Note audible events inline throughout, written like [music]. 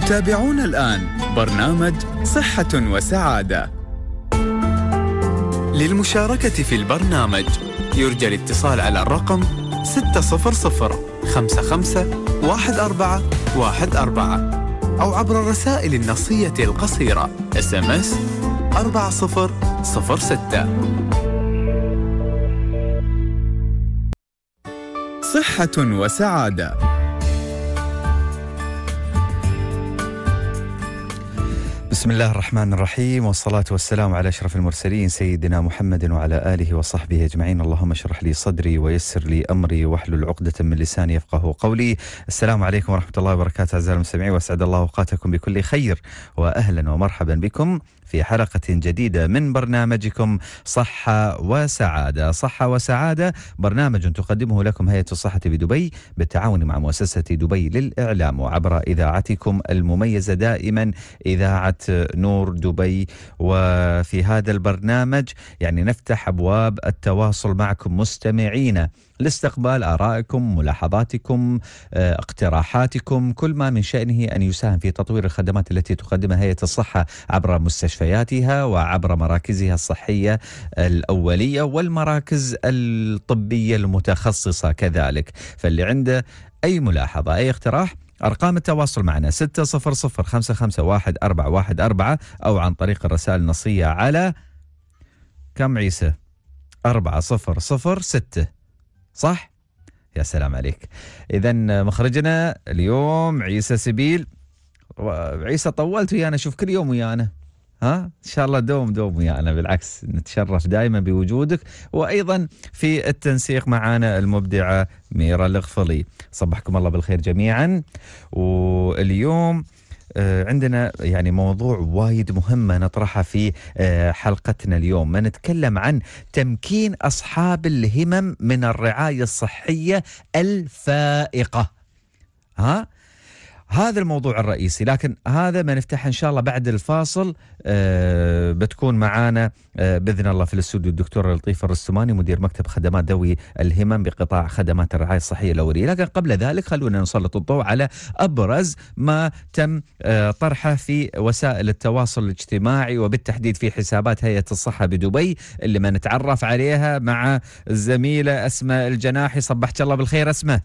تتابعون الآن برنامج صحة وسعادة. للمشاركة في البرنامج يرجى الاتصال على الرقم 600 55 14 14 أو عبر الرسائل النصية القصيرة SMS 4006 صحة وسعادة. بسم الله الرحمن الرحيم والصلاة والسلام على أشرف المرسلين سيدنا محمد وعلى آله وصحبه أجمعين اللهم اشرح لي صدري ويسر لي أمري واحلل عقدة من لساني يفقه قولي السلام عليكم ورحمة الله وبركاته أعزائي المستمعين وأسعد الله أوقاتكم بكل خير وأهلا ومرحبا بكم في حلقة جديدة من برنامجكم صحة وسعادة. صحة وسعادة برنامج تقدمه لكم هيئة الصحة بدبي بالتعاون مع مؤسسة دبي للإعلام وعبر إذاعتكم المميزة دائما إذاعة نور دبي. وفي هذا البرنامج يعني نفتح أبواب التواصل معكم مستمعين لاستقبال آرائكم ملاحظاتكم آه، اقتراحاتكم كل ما من شأنه أن يساهم في تطوير الخدمات التي تقدمها هيئة الصحة عبر مستشفياتها وعبر مراكزها الصحية الأولية والمراكز الطبية المتخصصة كذلك. فاللي عنده أي ملاحظة أي اقتراح أرقام التواصل معنا 600 55 1414 أو عن طريق الرسائل النصية على كم عيسى؟ 4006 صح؟ يا سلام عليك. إذا مخرجنا اليوم عيسى سبيل. عيسى طولت ويانا شوف كل يوم ويانا. ها؟ إن شاء الله دوم دوم ويانا بالعكس نتشرف دائما بوجودك. وأيضا في التنسيق معنا المبدعة ميرا الغفلي. صبحكم الله بالخير جميعا. واليوم عندنا يعني موضوع وايد مهمة نطرحها في آه، حلقتنا اليوم. نتكلم عن تمكين أصحاب الهمم من الرعاية الصحية الفائقة. ها؟ هذا الموضوع الرئيسي لكن هذا ما نفتح إن شاء الله بعد الفاصل. آه بتكون معانا آه بإذن الله في الاستوديو الدكتور لطيف الرستماني مدير مكتب خدمات ذوي الهمم بقطاع خدمات الرعاية الصحية الأولية. لكن قبل ذلك خلونا نسلط الضوء على أبرز ما تم آه طرحه في وسائل التواصل الاجتماعي وبالتحديد في حسابات هيئة الصحة بدبي اللي ما نتعرف عليها مع الزميله أسماء الجناحي. صبحت الله بالخير أسماء.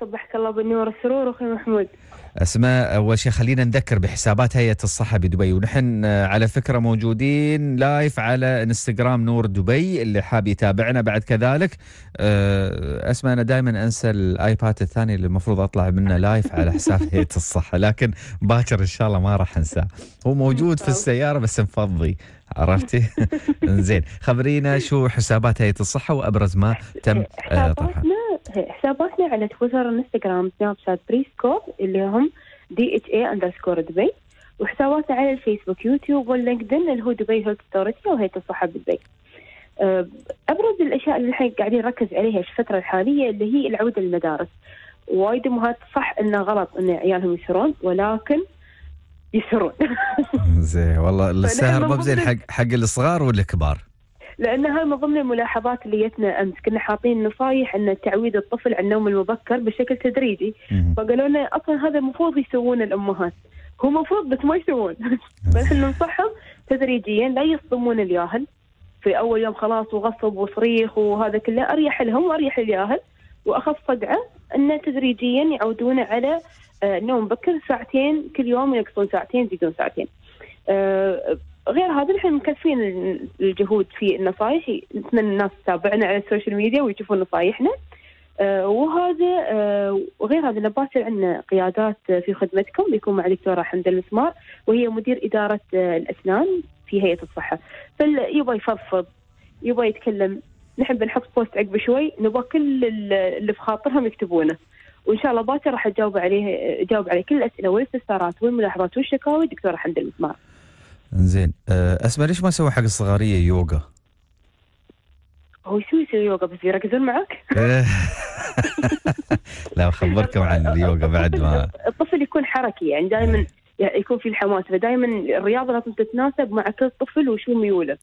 صبحك الله بالنور والسرور أخوي محمود. أسماء أول شيء خلينا نذكر بحسابات هيئة الصحة بدبي ونحن آه، على فكرة موجودين live على إنستغرام نور دبي اللي حاب يتابعنا بعد كذلك. آه، أسماء أنا دائما أنسى الآيباد الثاني اللي المفروض أطلع منه live على حساب [laughs] هيئة الصحة لكن باكر إن شاء الله ما راح انساه هو موجود في السيارة بس مفضي عرفتي؟ [laughs] زين خبرينا شو حسابات هيئة الصحة وأبرز ما تم آه، طرحه. حساباتنا على تويتر انستغرام سناب شات بريسكوب اللي هم DHA underscore دبي وحساباتنا على الفيسبوك يوتيوب واللينكدين اللي هو Dubai Health Authority وهيئه الصحه بدبي. أبرز الأشياء اللي الحين قاعدين نركز عليها في الفترة الحالية اللي هي العودة للمدارس. وايد امهات صح إنه غلط إن عيالهم يسرون ولكن يسرون. [laughs] زين والله السهر مو زين حق حق الصغار والكبار. لأن هاي من ضمن الملاحظات اللي جتنا أمس. كنا حاطين نصايح أن تعويد الطفل عن النوم المبكر بشكل تدريجي. فقالوا لنا أصلا هذا المفروض يسوون الأمهات. هو المفروض بس ما يسوون. [laughs] بس. ننصحهم تدريجيا لا يصدمون الياهل. في أول يوم خلاص وغصب وصريخ وهذا كله أريح لهم وأريح الياهل وأخف صدعه انه تدريجيا يعودون على آه، نوم بكر ساعتين كل يوم ينقصون ساعتين يزيدون ساعتين. غير هذا نحن مكثفين الجهود في النصائح نتمنى الناس تتابعنا على ال social media ويشوفون نصائحنا آه وهذا آه وغير هذا نباشر عندنا قيادات في خدمتكم. بيكون مع الدكتورة حمد المسمار وهي مدير إدارة الأسنان في هيئة الصحة. فيبغى يفضفض يبغى يتكلم. نحن بنحط post عقب شوي نبغى كل اللي في خاطرهم يكتبونه. وإن شاء الله باكر راح أجاوب عليه أجاوب على كل الأسئلة والاستفسارات والملاحظات والشكاوي. دكتورة حمد المسمار. زين اسمع ليش ما سوى حق الصغارية يوغا؟ هو شو يسوي يوغا بس يركزون معك؟ [laughs] لا اخبركم عن اليوغا بعد ما الطفل يكون حركي يعني دائما يكون في الحماس فدائما الرياضة لازم تتناسب مع كل طفل وشو ميوله.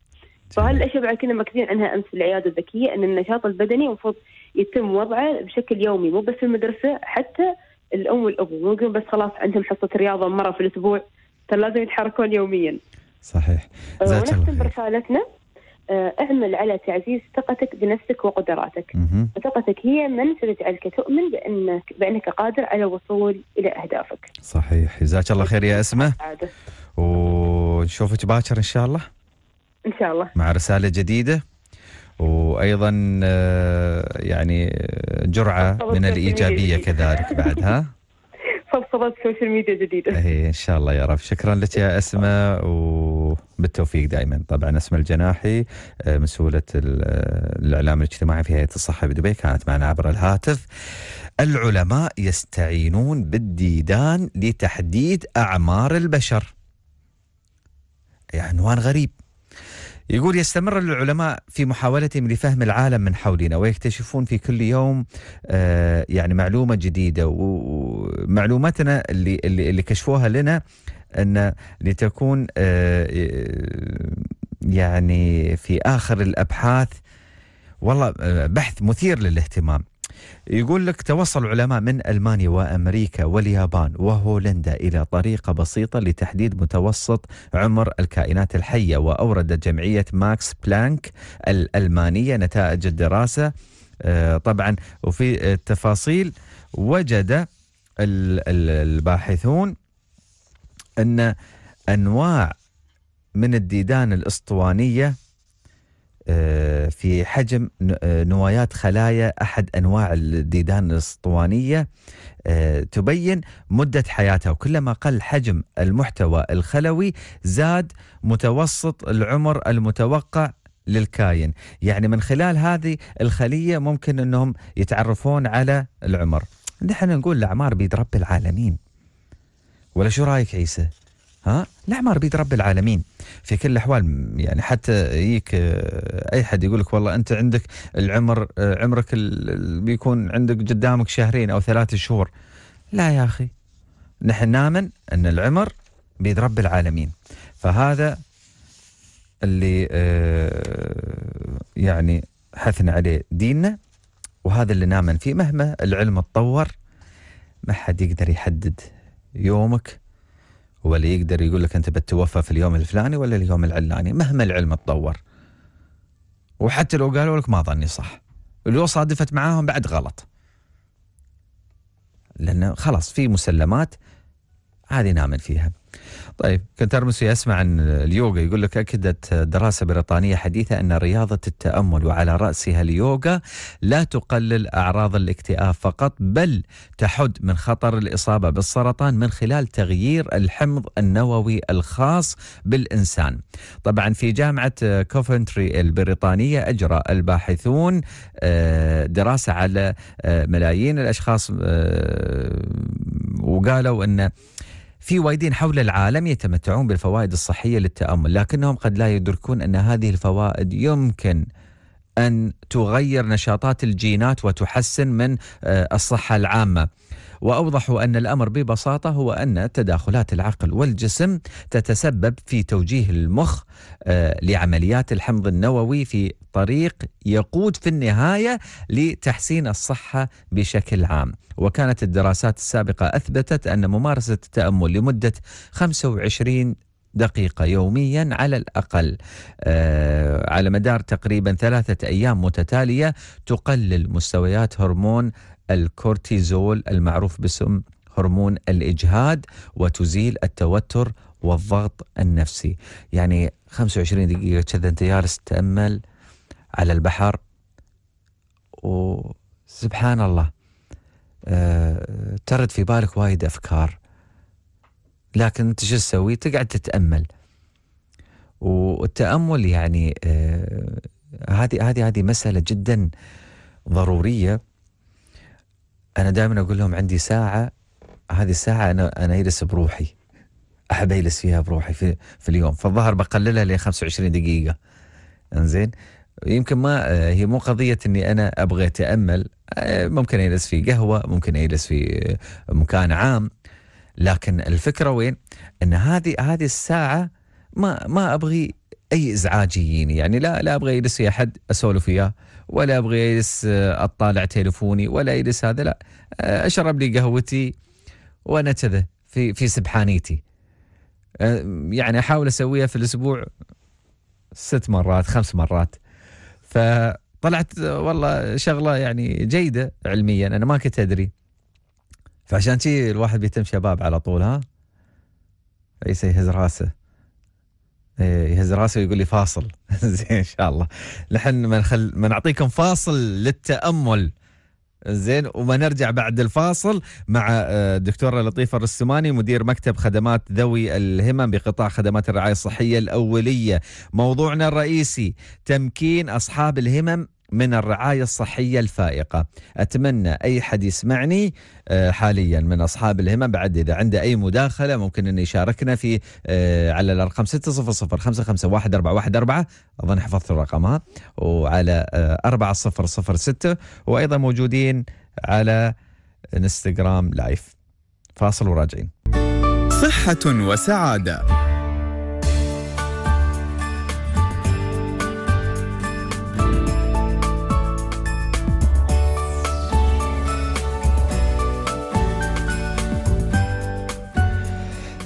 فهالاشياء بعد كنا ماكدين عنها أمس في العيادة الذكية إن النشاط البدني المفروض يتم وضعه بشكل يومي مو بس في المدرسة حتى الأم والابو مو بس خلاص عندهم حصه رياضة مرة في الأسبوع ترى لازم يتحركون يوميا. صحيح. الله ونختم برسالتنا. آه، اعمل على تعزيز ثقتك بنفسك وقدراتك. ثقتك هي من ستجعلك تؤمن بانك بأنك قادر على الوصول إلى أهدافك. صحيح. جزاك الله خير يا اسمه. ونشوفك باكر إن شاء الله. إن شاء الله. مع رسالة جديدة. وأيضا آه، يعني جرعة من الإيجابية كذلك بعد ها [laughs] فضفضت social media جديدة. اي إن شاء الله يا رب. شكرا لك يا أسماء وبالتوفيق دائما. طبعا أسماء الجناحي آه، مسؤولة آه، الإعلام الاجتماعي في هيئة الصحة بدبي كانت معنا عبر الهاتف. العلماء يستعينون بالديدان لتحديد أعمار البشر. عنوان غريب. يقول يستمر العلماء في محاولتهم لفهم العالم من حولنا ويكتشفون في كل يوم آه، يعني معلومة جديدة ومعلوماتنا اللي اللي, اللي كشفوها لنا أن لتكون آه، يعني في آخر الأبحاث والله آه، بحث مثير للاهتمام. يقول لك توصل علماء من ألمانيا وأمريكا واليابان وهولندا إلى طريقة بسيطة لتحديد متوسط عمر الكائنات الحية وأوردت جمعية ماكس بلانك الألمانية نتائج الدراسة. آه، طبعا وفي التفاصيل وجد ال- ال- الباحثون أن أنواع من الديدان الأسطوانية في حجم آه، نوايات خلايا أحد أنواع الديدان الأسطوانية آه، تبين مدة حياتها. وكلما قل حجم المحتوى الخلوي زاد متوسط العمر المتوقع للكائن. يعني من خلال هذه الخلية ممكن أنهم يتعرفون على العمر. نحن نقول الأعمار بيد رب العالمين. ولا شو رأيك عيسى؟ ها؟ الأعمار بيد رب العالمين. في كل الأحوال يعني حتى آه، أي حد يقول لك والله أنت عندك العمر عمرك بيكون عندك قدامك شهرين أو ثلاثة شهور. لا يا أخي. نحن نامن أن العمر بيد رب العالمين. فهذا اللي آه، يعني حثنا عليه ديننا وهذا اللي نامن فيه. مهما العلم اتطور ما حد يقدر يحدد يومك ولا يقدر يقول لك أنت بتتوفى في اليوم الفلاني ولا اليوم العلاني مهما العلم اتطور وحتى لو قالوا لك ما ظني صح. لو صادفت معاهم بعد غلط. لأنه خلاص في مسلمات هذه نامن فيها. طيب كنت ارمسي اسمع عن اليوغا يقول لك أكدت دراسة بريطانية حديثة أن رياضة التأمل وعلى رأسها اليوغا لا تقلل أعراض الاكتئاب فقط بل تحد من خطر الإصابة بالسرطان من خلال تغيير الحمض النووي الخاص بالإنسان. طبعا في جامعة كوفنتري البريطانية أجرى الباحثون آه، دراسة على آه، ملايين الأشخاص آه، وقالوا أن في وايدين حول العالم يتمتعون بالفوائد الصحية للتأمل، لكنهم قد لا يدركون أن هذه الفوائد يمكن أن تغير نشاطات الجينات وتحسن من آه، الصحة العامة. واوضحوا أن الأمر ببساطة هو أن تداخلات العقل والجسم تتسبب في توجيه المخ آه، لعمليات الحمض النووي في طريق يقود في النهاية لتحسين الصحة بشكل عام. وكانت الدراسات السابقة أثبتت أن ممارسة التأمل لمدة 25 دقيقة يوميا على الأقل. آه على مدار تقريبا ثلاثة أيام متتالية تقلل مستويات هرمون الكورتيزول المعروف باسم هرمون الإجهاد وتزيل التوتر والضغط النفسي. يعني 25 دقيقة كذا أنت جالس تتأمل على البحر. وسبحان الله. آه ترد في بالك وايد أفكار. لكن انت شو تسوي؟ تقعد تتأمل. والتأمل يعني آه، هذه هذه هذه مسألة جدا ضرورية. أنا دائما أقول لهم عندي ساعة هذه الساعة أنا أنا أجلس بروحي. أحب أجلس فيها بروحي في في اليوم. فالظهر بقللها ل 25 دقيقة. إنزين؟ يمكن ما آه، هي مو قضية إني أنا أبغى أتأمل. آه، ممكن أجلس في قهوة ممكن أجلس في مكان عام. لكن الفكرة وين؟ إن هذه هذه الساعة ما ما أبغي أي إزعاج يجيني. يعني لا لا أبغى يجلس احد أسولف وياه ولا أبغى يجلس آه، أطالع تليفوني ولا يجلس هذا لا. آه، أشرب لي قهوتي وأنا كذا في في سبحانيتي. آه، يعني أحاول أسويها في الأسبوع ست مرات خمس مرات. فطلعت والله شغلة يعني جيدة علميا أنا ما كنت أدري. فعشان شي الواحد بيتم شباب على طول ها؟ عيسى يهز راسه. إيه، يهز راسه ويقول لي فاصل. [laughs] زين إن شاء الله. نحن ما نخل ما نعطيكم فاصل للتأمل. زين وما نرجع بعد الفاصل مع الدكتوره آه، لطيفة الرسماني مدير مكتب خدمات ذوي الهمم بقطاع خدمات الرعاية الصحية الأولية. موضوعنا الرئيسي تمكين أصحاب الهمم من الرعاية الصحية الفائقة. أتمنى أي حد يسمعني آه، حاليا من أصحاب الهمم. بعد إذا عنده أي مداخلة ممكن أن يشاركنا في آه، على الأرقام 600 أظن حفظت الرقم ها وعلى 4006 آه، وأيضا موجودين على إنستغرام لايف. فاصل وراجعين. صحة وسعادة.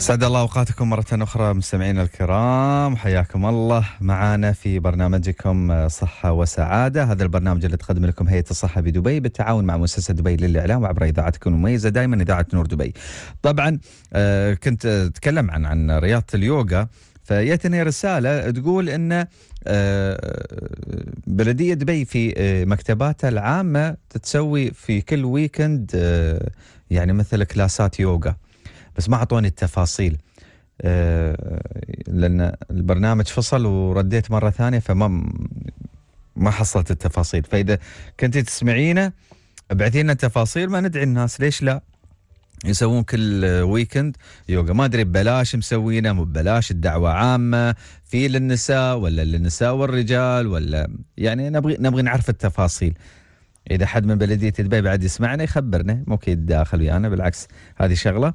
سعد الله أوقاتكم مرة أخرى مستمعينا الكرام حياكم الله معنا في برنامجكم صحة وسعادة هذا البرنامج اللي تقدم لكم هيئة الصحة بدبي بالتعاون مع مؤسسة دبي للإعلام وعبر إذاعتكم المميزة دائما إذاعة نور دبي. طبعا آه، كنت أتكلم عن عن رياضة اليوغا فجتني رسالة تقول إن آه، بلدية دبي في آه، مكتباتها العامة تسوي في كل ويكند يعني مثل كلاسات يوغا. بس ما أعطوني التفاصيل. آه، لأن البرنامج فصل ورديت مرة ثانية فما ما حصلت التفاصيل. فإذا كنت تسمعينه ابعثي لنا التفاصيل ما ندعي الناس. ليش لا؟ يسوون كل ويكند يوغا ما أدري ببلاش مسوينه مو ببلاش الدعوة عامة في للنساء ولا للنساء والرجال ولا يعني نبغي نبغي نعرف التفاصيل. إذا حد من بلدية دبي بعد يسمعنا يخبرنا. ممكن يتداخل ويانا بالعكس هذه شغلة.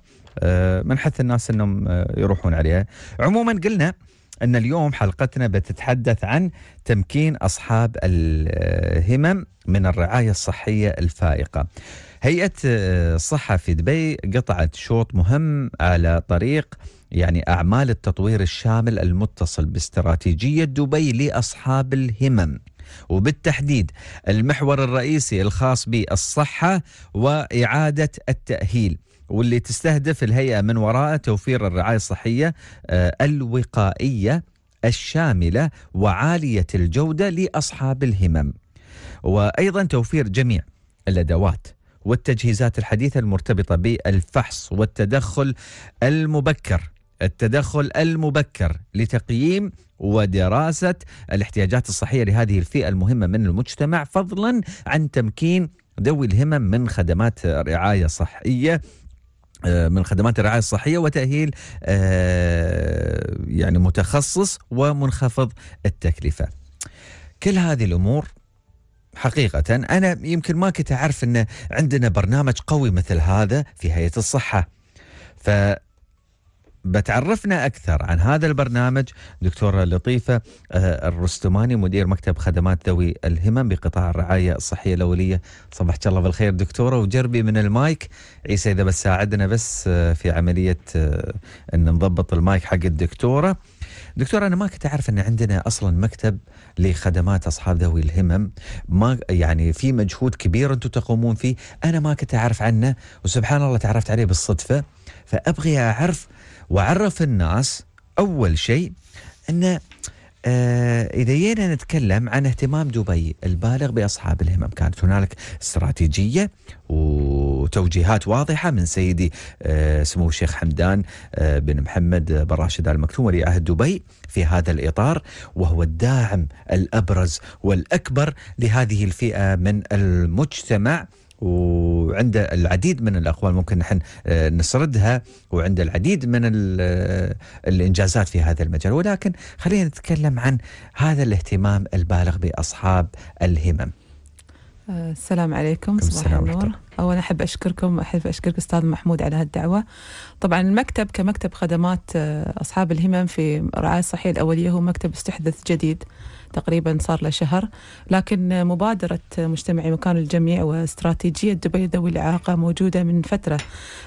من حث الناس إنهم آه، يروحون عليها. عموما قلنا أن اليوم حلقتنا بتتحدث عن تمكين أصحاب الهمم من الرعاية الصحية الفائقة. هيئة آه، الصحه في دبي قطعت شوط مهم على طريق يعني أعمال التطوير الشامل المتصل باستراتيجية دبي لأصحاب الهمم. وبالتحديد المحور الرئيسي الخاص بالصحة وإعادة التأهيل. واللي تستهدف الهيئة من وراء توفير الرعاية الصحية آه، الوقائية الشاملة وعالية الجودة لأصحاب الهمم. وأيضا توفير جميع الأدوات والتجهيزات الحديثة المرتبطة بالفحص والتدخل المبكر التدخل المبكر لتقييم ودراسة الاحتياجات الصحية لهذه الفئة المهمة من المجتمع فضلا عن تمكين ذوي الهمم من خدمات رعاية صحية آه، من خدمات الرعاية الصحية وتأهيل آه، يعني متخصص ومنخفض التكلفة. كل هذه الأمور حقيقة أنا يمكن ما كنت أعرف أن عندنا برنامج قوي مثل هذا في هيئة الصحة. ف بتعرفنا أكثر عن هذا البرنامج دكتورة لطيفة آه، الرستماني مدير مكتب خدمات ذوي الهمم بقطاع الرعاية الصحية الأولية. صبحك الله بالخير دكتورة وجربي من المايك. عيسى إذا بس ساعدنا بس آه، في عملية آه، أن نضبط المايك حق الدكتورة. دكتور أنا ما كنت أعرف إن عندنا أصلا مكتب لخدمات أصحاب ذوي الهمم. ما يعني في مجهود كبير أنتم تقومون فيه. أنا ما كنت أعرف عنه وسبحان الله تعرفت عليه بالصدفة. فأبغي أعرف وعرف الناس أول شيء انه آه إذا جينا نتكلم عن اهتمام دبي البالغ بأصحاب الهمم كانت هنالك استراتيجية وتوجيهات واضحة من سيدي آه سمو الشيخ حمدان آه بن محمد بن راشد آل مكتوم ولي عهد دبي في هذا الإطار وهو الداعم الأبرز والأكبر لهذه الفئة من المجتمع. وعنده العديد من الأقوال ممكن نحن آه، نسردها وعنده العديد من آه، الإنجازات في هذا المجال. ولكن خلينا نتكلم عن هذا الاهتمام البالغ بأصحاب الهمم. آه، السلام عليكم صباح النور. أولا أحب أشكركم أحب أشكرك أستاذ محمود على هالدعوة. طبعا المكتب كمكتب خدمات أصحاب الهمم في الرعاية الصحية الأولية هو مكتب استحدث جديد. تقريبا صار له شهر. لكن مبادرة مجتمعي مكان الجميع واستراتيجية دبي ذوي الإعاقة موجودة من فترة.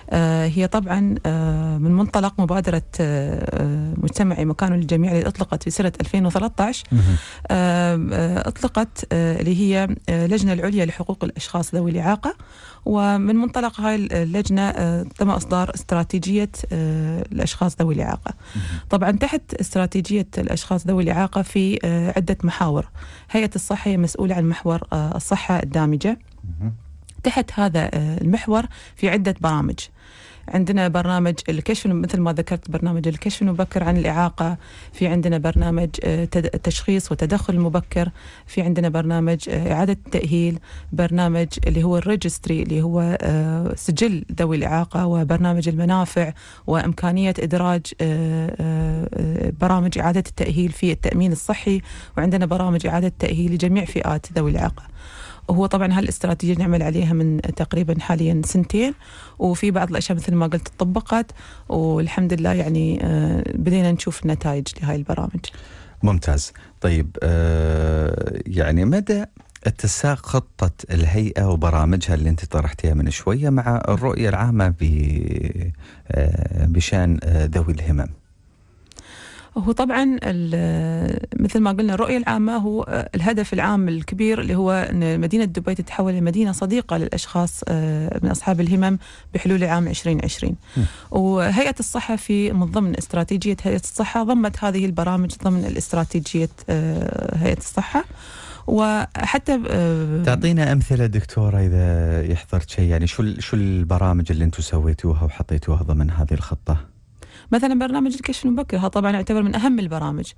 آه، هي طبعا آه، من منطلق مبادرة آه، مجتمعي مكان الجميع اللي أطلقت في سنة 2013 أطلقت اللي هي لجنة العليا لحقوق الأشخاص ذوي الإعاقة. ومن منطلق هاي اللجنة تم إصدار استراتيجية الأشخاص ذوي الإعاقة. طبعا تحت استراتيجية الأشخاص ذوي الإعاقة في عدة محاور. هيئة الصحة هي مسؤولة عن محور الصحة الدامجة. تحت هذا المحور في عدة برامج. عندنا برنامج الكشف مثل ما ذكرت برنامج الكشف المبكر عن الإعاقة. في عندنا برنامج آه، تشخيص وتدخل المبكر في عندنا برنامج آه، إعادة التأهيل. برنامج اللي هو الريجستري اللي هو آه، سجل ذوي الإعاقة وبرنامج المنافع وإمكانية إدراج برامج إعادة التأهيل في التأمين الصحي. وعندنا برامج إعادة تأهيل لجميع فئات ذوي الإعاقة. وهو طبعا هالاستراتيجية نعمل عليها من تقريبا حاليا سنتين وفي بعض الأشياء مثل ما قلت طبقت والحمد لله يعني آه، بدينا نشوف نتائج لهاي البرامج. ممتاز، طيب آه يعني مدى اتساق خطة الهيئة وبرامجها اللي انت طرحتيها من شوية مع الرؤية العامة آه، بشأن ذوي الهمم هو طبعا مثل ما قلنا الرؤية العامة هو الهدف العام الكبير اللي هو أن مدينة دبي تتحول لمدينة صديقة للأشخاص آه، من أصحاب الهمم بحلول عام 2020 وهيئة الصحة في من ضمن استراتيجية هيئة الصحة ضمت هذه البرامج ضمن الاستراتيجية آه، هيئة الصحة. وحتى آه، تعطينا أمثلة دكتورة إذا يحضرت شيء يعني شو شو البرامج اللي أنتم سويتوها وحطيتوها ضمن هذه الخطة؟ مثلا برنامج الكشف المبكر هذا طبعا يعتبر من أهم البرامج.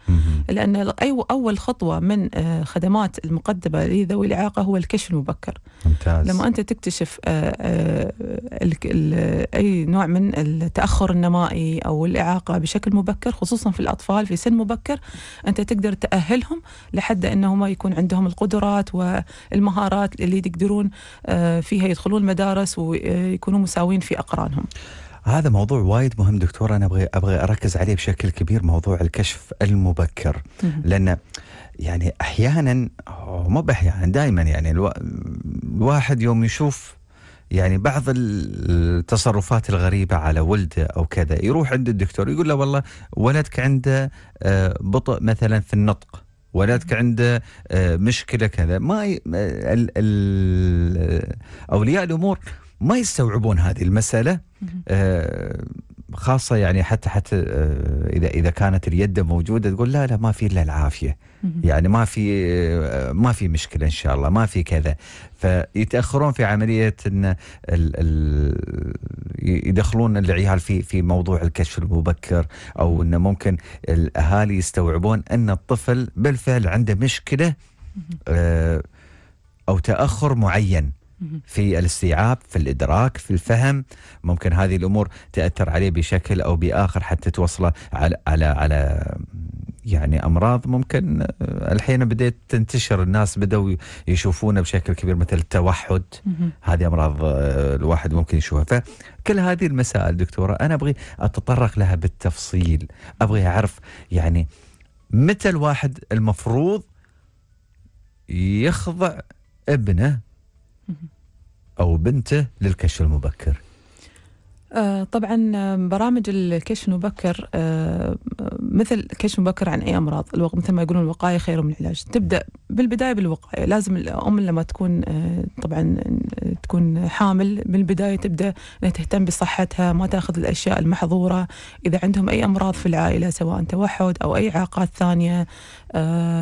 لأن أي أول خطوة من آه، خدمات المقدمة لذوي الإعاقة هو الكشف المبكر. ممتاز. لما أنت تكتشف آه، آه، أي نوع من التأخر النمائي أو الإعاقة بشكل مبكر خصوصا في الأطفال في سن مبكر أنت تقدر تأهلهم لحد أنهم يكون عندهم القدرات والمهارات اللي يقدرون فيها يدخلون المدارس ويكونوا مساوين في أقرانهم. هذا موضوع وايد مهم دكتور أنا أبغى أبغى أركز عليه بشكل كبير موضوع الكشف المبكر. لأن يعني أحيانا مو أحيانا دائما يعني الواحد يوم يشوف يعني بعض التصرفات الغريبة على ولده أو كذا يروح عند الدكتور يقول له والله ولدك عنده آه، بطء مثلا في النطق ولدك عنده آه، مشكلة كذا. ما أولياء الأمور ما يستوعبون هذه المسألة آه خاصة يعني حتى حتى آه إذا إذا كانت اليد موجودة تقول لا لا ما في إلا العافية. يعني ما في آه ما في مشكلة إن شاء الله ما في كذا. فيتأخرون في عملية إن ال ال يدخلون العيال في في موضوع الكشف المبكر أو إنه ممكن الأهالي يستوعبون أن الطفل بالفعل عنده مشكلة آه أو تأخر معين. في الاستيعاب في الإدراك في الفهم. ممكن هذه الأمور تأثر عليه بشكل أو بآخر حتى توصله على على على يعني أمراض. ممكن آه، الحين بديت تنتشر. الناس بدأوا يشوفونها بشكل كبير مثل التوحد. هذه أمراض آه، الواحد ممكن يشوفها. فكل هذه المسائل دكتورة أنا أبغي أتطرق لها بالتفصيل. أبغي أعرف يعني متى الواحد المفروض يخضع ابنه أو بنته للكشف المبكر. آه، طبعا آه، برامج الكشف المبكر آه، مثل كشف مبكر عن أي أمراض مثل ما يقولون الوقاية خير من العلاج. تبدأ بالبداية بالوقاية. لازم الأم لما تكون طبعا تكون حامل من البدايه تبدأ إنها تهتم بصحتها ما تأخذ الأشياء المحظورة. إذا عندهم أي أمراض في العائلة سواء توحد أو أي اعاقات ثانية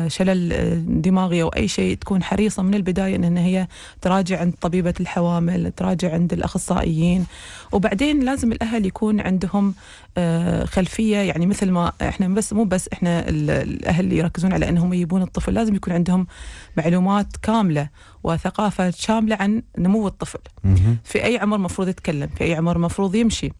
شلل دماغي أو أي شيء تكون حريصة من البداية إن هي تراجع عند طبيبة الحوامل تراجع عند الأخصائيين. وبعدين لازم الأهل يكون عندهم آه، خلفية. يعني مثل ما إحنا بس مو بس إحنا الأهل اللي يركزون على إنهم يجيبون الطفل لازم يكون عندهم معلومات كاملة وثقافة شاملة عن نمو الطفل. في أي عمر المفروض يتكلم في أي عمر المفروض يمشي.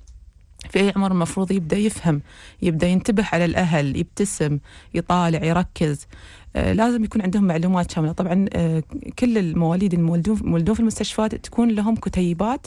في أي عمر المفروض يبدأ يفهم يبدأ ينتبه على الأهل يبتسم يطالع يركز. لازم يكون عندهم معلومات شامله طبعا آه، كل المواليد المولدون مولدون في المستشفيات تكون لهم كتيبات.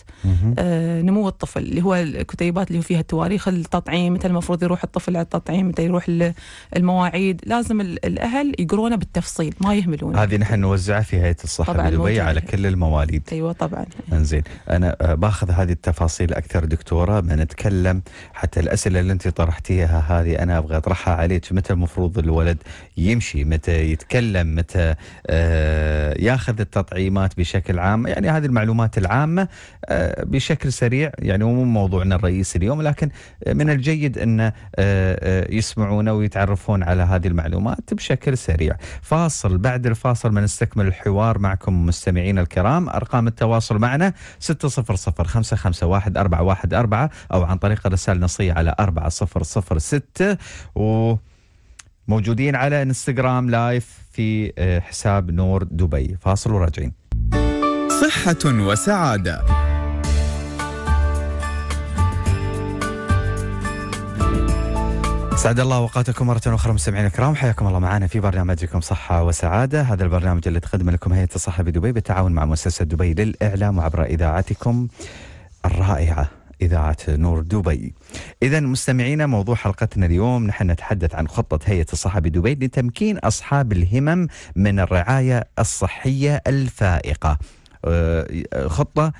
آه، نمو الطفل اللي هو الكتيبات اللي هو فيها تواريخ التطعيم متى المفروض يروح الطفل على التطعيم متى يروح ال- المواعيد. لازم ال- الأهل يقرونه بالتفصيل ما يهملونه. هذه نحن نوزعها في هيئة الصحة بدبي. على كل المواليد. أيوه طبعا. انزين. أنا آه، باخذ هذه التفاصيل أكثر دكتورة ما نتكلم حتى الأسئلة اللي أنت طرحتيها هذه أنا أبغى أطرحها عليك. متى المفروض الولد يمشي؟ متى يتكلم متى آه، ياخذ التطعيمات بشكل عام. يعني هذه المعلومات العامة آه، بشكل سريع. يعني مو موضوعنا الرئيسي اليوم لكن من الجيد أن آه، يسمعون ويتعرفون على هذه المعلومات بشكل سريع. فاصل بعد الفاصل بنستكمل الحوار معكم مستمعينا الكرام. أرقام التواصل معنا 600 551 414 أو عن طريق الرسائل النصية على 4006 وموجودين على انستغرام لايف في آه، حساب نور دبي. فاصل وراجعين. صحة وسعادة. سعد الله أوقاتكم مرة أخرى مستمعينا الكرام. حياكم الله معنا في برنامجكم صحة وسعادة. هذا البرنامج اللي تقدم لكم هيئة الصحة بدبي بالتعاون مع مؤسسة دبي للإعلام وعبر إذاعتكم الرائعة. إذاعة نور دبي. إذا مستمعينا موضوع حلقتنا اليوم نحن نتحدث عن خطة هيئة الصحة بدبي لتمكين أصحاب الهمم من الرعاية الصحية الفائقة. آه، خطة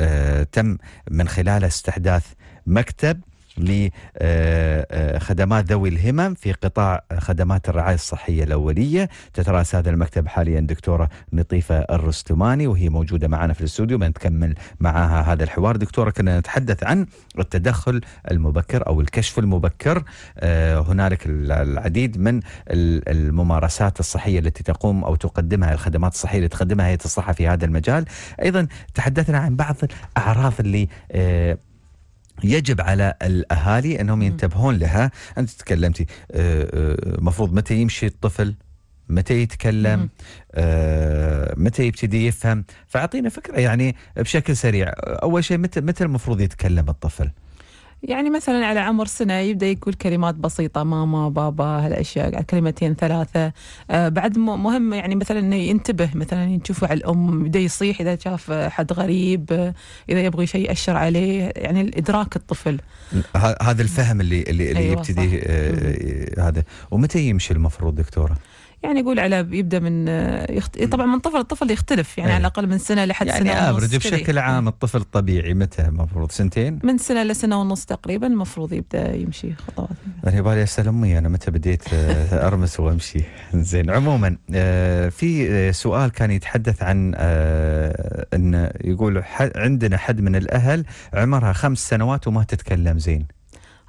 آه، تم من خلالها استحداث مكتب لخدمات ذوي الهمم في قطاع خدمات الرعاية الصحية الأولية. تترأس هذا المكتب حاليا دكتورة لطيفة الرستماني وهي موجودة معنا في الاستوديو. بنكمل معها هذا الحوار. دكتورة كنا نتحدث عن التدخل المبكر أو الكشف المبكر. آه، هنالك العديد من ال- الممارسات الصحية التي تقوم أو تقدمها الخدمات الصحية اللي تقدمها هيئة الصحة في هذا المجال. أيضا تحدثنا عن بعض الأعراض اللي آه، يجب على الأهالي أنهم ينتبهون لها، أنت تكلمتي آه، آه، مفروض متى يمشي الطفل؟ متى يتكلم؟ آه، متى يبتدي يفهم؟ فأعطينا فكرة يعني بشكل سريع، أول شيء متى متى المفروض يتكلم الطفل؟ يعني مثلا على عمر سنة يبدأ يقول كلمات بسيطة ماما بابا هالأشياء كلمتين ثلاثة. آه بعد مهم يعني مثلا إنه ينتبه مثلا تشوفه على الأم يبدأ يصيح إذا شاف حد غريب آه إذا يبغي شيء يأشر عليه. يعني الإدراك الطفل. هذا الفهم اللي اللي, اللي أيوة يبتدي صح. آه، هذا، ومتى يمشي المفروض دكتورة؟ يعني يقول على يبدأ من آه، يخت... طبعا من طفل لطفل يختلف يعني أي. على الأقل من سنة لحد يعني افرج كذي. بشكل عام الطفل الطبيعي متى المفروض سنتين؟ من سنة لسنة ونص تقريبا المفروض يبدأ يمشي خطوات أنا يبالي أسأل أمي أنا متى بديت آه، أرمس وأمشي [laughs] زين عموما آه، في سؤال كان يتحدث عن آه، إن يقول عندنا حد من الأهل عمرها خمس سنوات وما تتكلم زين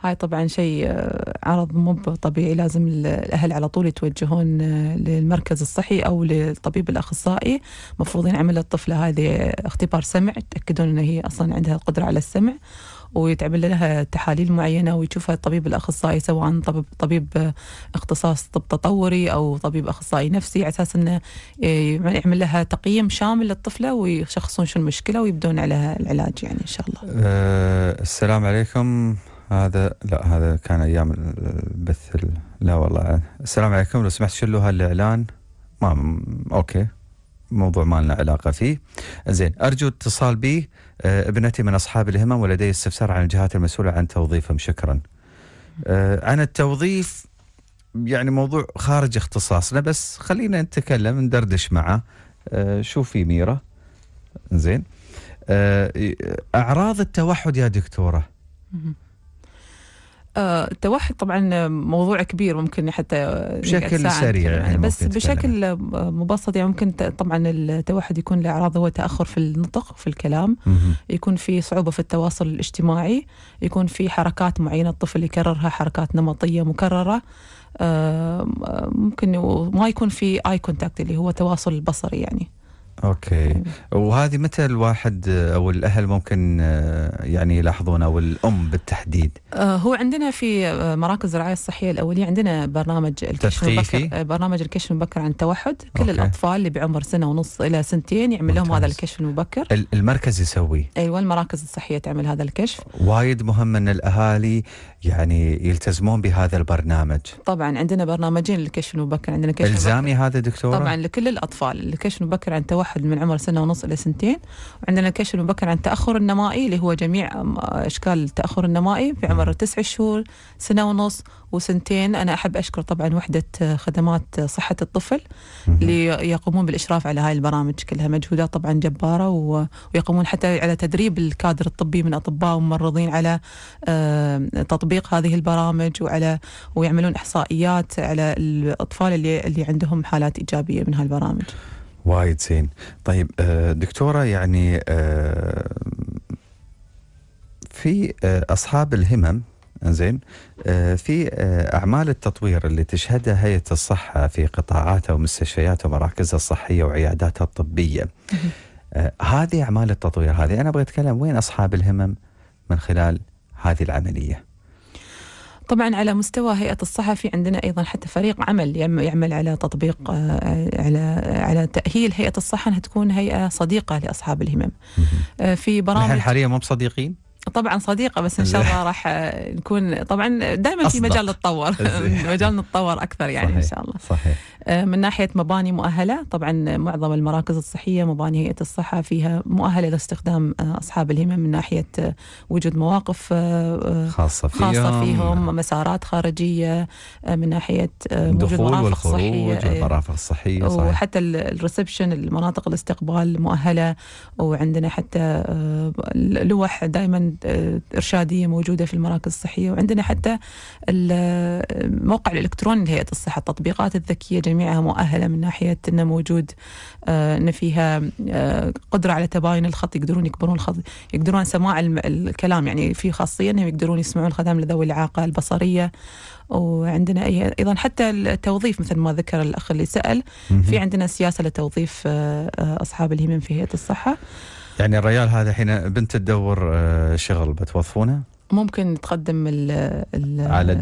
هاي طبعا شيء آه، عرض مو طبيعي. لازم ال- الأهل على طول يتوجهون آه، للمركز الصحي أو للطبيب الأخصائي. مفروض ينعمل للطفله هذه اختبار سمع يتأكدون ان هي أصلا عندها القدرة على السمع ويتعمل لها تحاليل معينة ويشوفها الطبيب الأخصائي سواء طبيب طبيب آه، اختصاص طب تطوري أو طبيب أخصائي نفسي. على أساس إنه آه، يعمل لها تقييم شامل للطفلة ويشخصون شو المشكلة ويبدون على العلاج يعني إن شاء الله. أه السلام عليكم. هذا لا هذا كان أيام البث ال- لا والله. السلام عليكم. لو سمحت شلوا هالإعلان. ما أوكي. موضوع ما لنا علاقة فيه. زين أرجو اتصال بي. أه ابنتي من أصحاب الهمم ولدي استفسار عن الجهات المسؤولة عن توظيفهم. شكرا. أه عن التوظيف يعني موضوع خارج اختصاصنا بس خلينا نتكلم ندردش معه. أه شو في ميرة. زين. أعراض التوحد يا دكتورة. آه، التوحد طبعا موضوع كبير ممكن حتى بشكل ساعة سريع يعني. بس بشكل آه، مبسط يعني ممكن طبعا التوحد يكون له إعراض هو تأخر في النطق في الكلام. يكون في صعوبة في التواصل الاجتماعي يكون في حركات معينة الطفل يكررها حركات نمطية مكررة آه، ممكن ما يكون في eye contact اللي هو تواصل البصري يعني okay وهذه متى الواحد أو الأهل ممكن آه، يعني يلاحظون أو الأم بالتحديد آه، هو عندنا في آه، مراكز الرعاية الصحية الأولية عندنا برنامج الكشف؟ المبكر برنامج الكشف المبكر عن التوحد كل okay. الأطفال اللي بعمر سنة ونص إلى سنتين يعمل لهم. هذا الكشف المبكر ال- المركز يسوي أيوه المراكز الصحية تعمل هذا الكشف وايد مهم إن الأهالي يعني يلتزمون بهذا البرنامج. طبعا عندنا برنامجين للكشف المبكر عندنا كشف إلزامي هذا دكتورة؟ طبعا لكل الأطفال الكشف المبكر عن توحد من عمر سنة ونص إلى سنتين وعندنا الكشف المبكر عن التاخر النمائي اللي هو جميع أشكال التأخر النمائي في عمر تسع شهور سنة ونص وسنتين أنا أحب أشكر طبعا وحدة خدمات صحة الطفل اللي يقومون بالإشراف على هاي البرامج كلها. مجهودات طبعا جبارة و- ويقومون حتى على تدريب الكادر الطبي من أطباء وممرضين على آه، تطبيق هذه البرامج وعلى ويعملون إحصائيات على الأطفال اللي اللي عندهم حالات إيجابية من هالبرامج. وايد زين. طيب آه، دكتورة يعني آه، في أصحاب الهمم زين آه، في آه، أعمال التطوير اللي تشهدها هيئة الصحة في قطاعاتها ومستشفياتها ومراكزها الصحية وعياداتها الطبية. آه، هذه أعمال التطوير هذه. أنا أبغى أتكلم وين أصحاب الهمم من خلال هذه العملية؟ طبعا على مستوى هيئة الصحة في عندنا أيضا حتى فريق عمل يعم- يعمل على تطبيق على على تأهيل هيئة الصحة إنها تكون هيئة صديقة لأصحاب الهمم. في نحن برامج حاليا مو بصديقين؟ طبعا صديقة بس إن شاء الله راح نكون طبعا دائما في. مجال نتطور. [laughs] [laughs] مجال نتطور أكثر يعني إن صحيح. شاء الله. صحيح آه، من ناحية مباني مؤهلة طبعا معظم المراكز الصحية مباني هيئة الصحة فيها مؤهلة لاستخدام آه، أصحاب الهمم من ناحية آه، وجود مواقف خاصه فيهم خاصة فيهم مسارات خارجية آه، من الدخول مرافق والخروج والمرافق الصحيه صحيح وحتى ال- الريسبشن المناطق الاستقبال مؤهلة وعندنا حتى لوح دائما إرشادية موجودة في المراكز الصحية وعندنا حتى الموقع الإلكتروني لهيئة الصحة التطبيقات الذكية جميعها مؤهلة من ناحية أنه موجود آه، أن فيها آه، قدرة على تباين الخط يقدرون يكبرون الخط يقدرون سماع الكلام يعني في خاصية أنهم يقدرون يسمعون الخدم لذوي الإعاقة البصرية وعندنا أيضا حتى التوظيف مثل ما ذكر الأخ اللي سأل. في عندنا سياسة لتوظيف آه، أصحاب الهمم في هيئة الصحة يعني الريال هذا الحين بنت تدور آه، شغل بتوظفونه ممكن تقدم ال ال على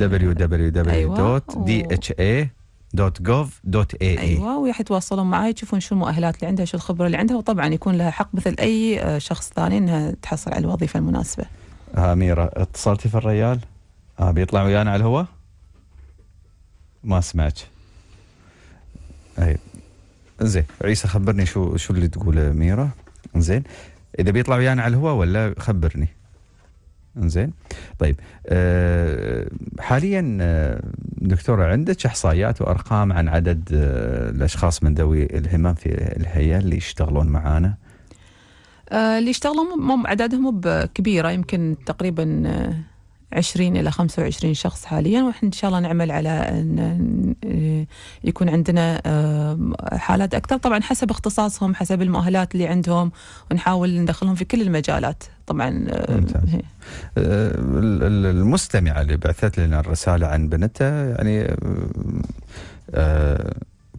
أيوة. www.dha.gov.ae أيوه وراح يتواصلون معي يشوفون شو المؤهلات اللي عندها شو الخبرة اللي عندها وطبعا يكون لها حق مثل أي آه، شخص ثاني إنها تحصل على الوظيفة المناسبة. آه، أميرة اتصلتي في الريال؟ آه بيطلع ويانا على الهواء؟ ما سمعت أي زين عيسى خبرني شو شو اللي تقوله أميرة زين إذا بيطلع ويانا على الهواء ولا خبرني. زين طيب أه حاليا آه، دكتورة عندك إحصائيات وأرقام عن عدد أه الأشخاص من ذوي الهمم في الهيئة اللي يشتغلون معانا؟ آه، اللي يشتغلون عددهم كبيره يمكن تقريبا آه، 20 إلى 25 شخص حاليا وإحنا إن شاء الله نعمل على ان آه، يكون عندنا آه، حالات أكثر. طبعا حسب اختصاصهم حسب المؤهلات اللي عندهم ونحاول ندخلهم في كل المجالات. طبعا آه، ممتاز. آه، ال- ال- المستمعة اللي بعثت لنا الرسالة عن بنتها يعني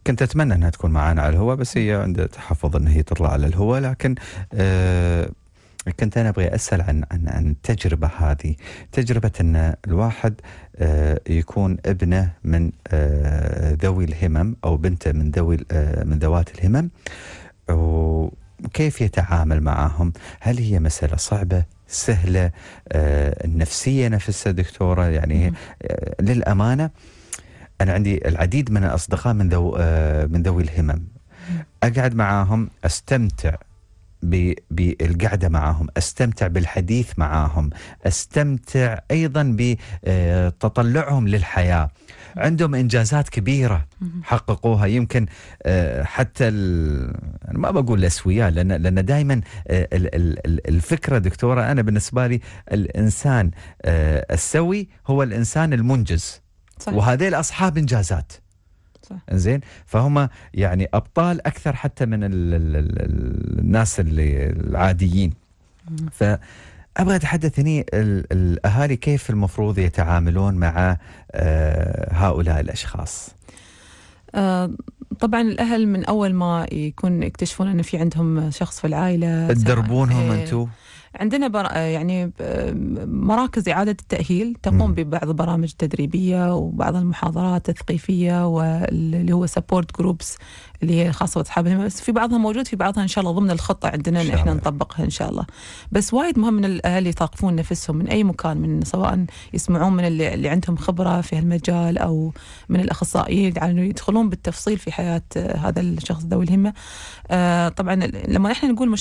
كنت أتمنى أنها تكون معنا على الهواء بس هي عندها تحفظ أن هي تطلع على الهواء لكن آه، كنت أنا أبغي أسأل عن عن عن التجربة هذه. تجربة أن الواحد آه، يكون ابنه من آه، ذوي الهمم أو بنته من ذوي آه، من ذوات الهمم وكيف يتعامل معهم؟ هل هي مسألة صعبة سهلة آه، النفسية نفسها دكتورة؟ يعني مم. للأمانة أنا عندي العديد من الأصدقاء من ذو من ذوي الهمم. أقعد معاهم أستمتع ب- بالقعدة معاهم أستمتع بالحديث معاهم أستمتع أيضا بتطلعهم للحياة. عندهم إنجازات كبيرة مهم. حققوها يمكن آه، حتى ال... أنا ما بقول الأسوياء لأن لأن دائما الفكرة دكتورة أنا بالنسبة لي الإنسان آه، السوي هو الإنسان المنجز. صح وهذيل أصحاب إنجازات. صح. زين فهم يعني أبطال أكثر حتى من ال ال ال الناس اللي العاديين مم. فأبغى أتحدث هني ال- الأهالي كيف المفروض يتعاملون مع آه، هؤلاء الأشخاص آه طبعا الأهل من أول ما يكون يكتشفون انه في عندهم شخص في العائلة تدربونهم إيه. أنتم عندنا بر... يعني ب- مراكز إعادة التأهيل تقوم. ببعض البرامج التدريبية وبعض المحاضرات التثقيفية واللي هو support groups اللي هي خاصة بأصحاب الهمم بس في بعضها موجود في بعضها إن شاء الله ضمن الخطة عندنا إحنا الله. نطبقها إن شاء الله بس وايد مهم من الأهل يثقفون نفسهم من أي مكان من سواء يسمعون من اللي, اللي عندهم خبرة في هالمجال أو من الأخصائيين يعني يدخلون بالتفصيل في حياة آه، هذا الشخص ذوي الهمة آه، طبعا لما نحن نقول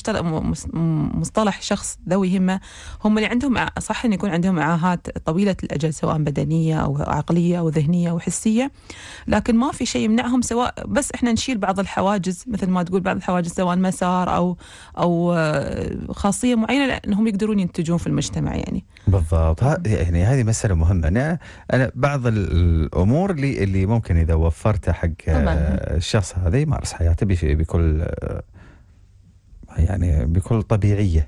مصطلح شخص ذوي همة هم اللي عندهم صح إن يكون عندهم اعاقات طويلة الأجل سواء بدنية أو عقلية أو ذهنية أو حسية لكن ما في شيء يمنعهم سواء بس إحنا نشيل بعض الحواجز مثل ما تقول بعض الحواجز سواء مسار أو أو آه، خاصية معينة لأنهم يقدرون ينتجون في المجتمع يعني. بالضبط. يعني هذه مسألة مهمة. أنا أنا بعض ال- الأمور اللي اللي ممكن إذا وفرتها حق طبعاً. آه، الشخص هذا يمارس حياته بكل آه، يعني بكل طبيعية.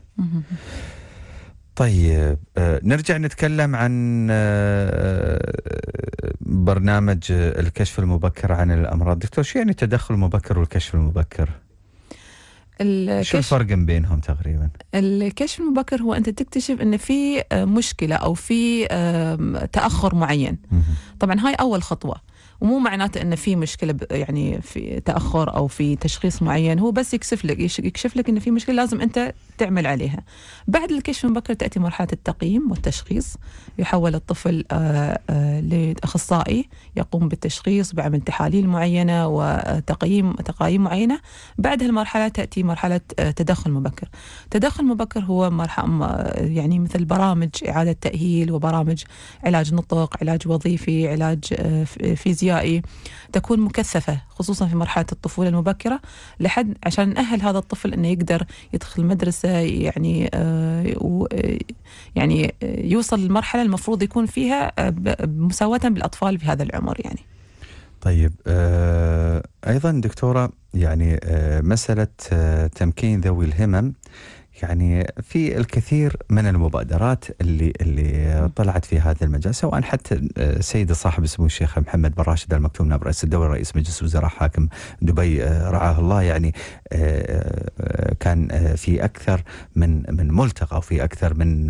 طيب آه، نرجع نتكلم عن آه، برنامج الكشف المبكر عن الأمراض. دكتور شو يعني التدخل المبكر والكشف المبكر؟ شو الكشف الفرق بينهم تقريبا؟ الكشف المبكر هو أنت تكتشف إن في آه، مشكلة أو في تأخر معين. طبعا هاي أول خطوة. ومو معناته ان في مشكلة يعني في تأخر أو في تشخيص معين. هو بس يكشف لك يكشف لك ان في مشكلة لازم أنت تعمل عليها. بعد الكشف المبكر تأتي مرحلة التقييم والتشخيص. يحول الطفل آه، آه، لأخصائي يقوم بالتشخيص بعمل تحاليل معينة وتقييم تقايم معينة. بعد هالمرحلة تأتي مرحلة آه، تدخل مبكر. تدخل مبكر هو مرحلة يعني مثل برامج إعادة تأهيل وبرامج علاج نطق علاج وظيفي علاج آه، فيزيائي تكون مكثفة خصوصا في مرحلة الطفولة المبكرة. لحد عشان نأهل هذا الطفل أنه يقدر يدخل مدرسة يعني آه، آه، يعني آه، يوصل للمرحلة المفروض يكون فيها مساواة بالأطفال في هذا العمر يعني. طيب أيضا دكتورة يعني آه تمكين ذوي الهمم يعني في الكثير من المبادرات اللي اللي طلعت في هذا المجال سواء حتى آه، السيد صاحب سمو الشيخ محمد بن راشد المكتوم نائب رئيس الدولة رئيس مجلس وزراء حاكم دبي آه، رعاه الله. يعني آه، كان في أكثر من من ملتقى وفي أكثر من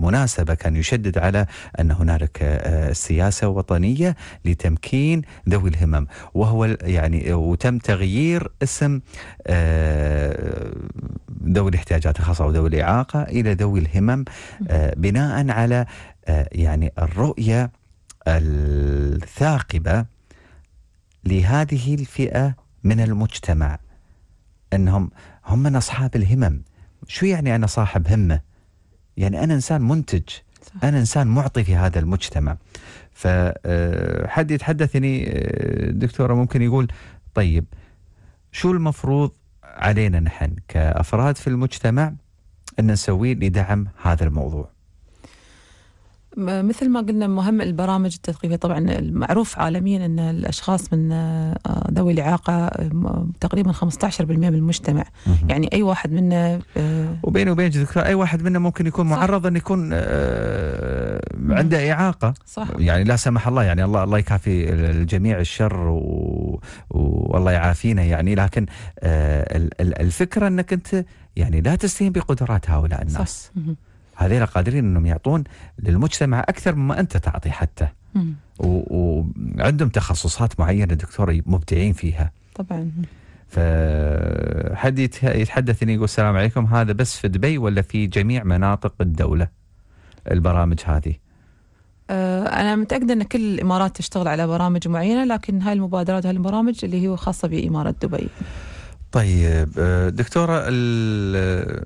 مناسبة كان يشدد على أن هنالك سياسة وطنية لتمكين ذوي الهمم. وهو يعني وتم تغيير اسم ذوي الاحتياجات الخاصة أو ذوي الإعاقة إلى ذوي الهمم آه، بناء على آه، يعني الرؤية الثاقبة لهذه الفئة من المجتمع. إنهم هم من أصحاب الهمم. شو يعني أنا صاحب همة؟ يعني أنا إنسان منتج. صح. أنا إنسان معطي في هذا المجتمع. فحد يتحدثني آه، دكتورة ممكن يقول طيب شو المفروض علينا نحن كأفراد في المجتمع أن نسويه لدعم هذا الموضوع. مثل ما قلنا مهم البرامج التثقيفية. طبعا المعروف عالميا أن الأشخاص من آه، ذوي الإعاقة تقريبا 15% من المجتمع. يعني أي واحد منا آه، وبيني وبينك دكتور أي واحد منا ممكن يكون. معرض إن يكون آه، عنده إعاقة. صح. يعني لا سمح الله يعني الله الله يكافي الجميع الشر و... والله يعافينا يعني. لكن ال- ال- الفكرة إنك أنت يعني لا تستهين بقدرات هؤلاء الناس. صح. هذول قادرين إنهم يعطون للمجتمع أكثر مما أنت تعطي حتى. وعندهم تخصصات معينة دكتور مبدعين فيها. طبعا. فحد يت- يتحدث يقول السلام عليكم هذا بس في دبي ولا في جميع مناطق الدولة؟ البرامج هذه. آه، أنا متأكدة أن كل الإمارات تشتغل على برامج معينة لكن هاي المبادرات وهاي البرامج اللي هي خاصة بإمارة دبي. طيب آه، دكتورة ال-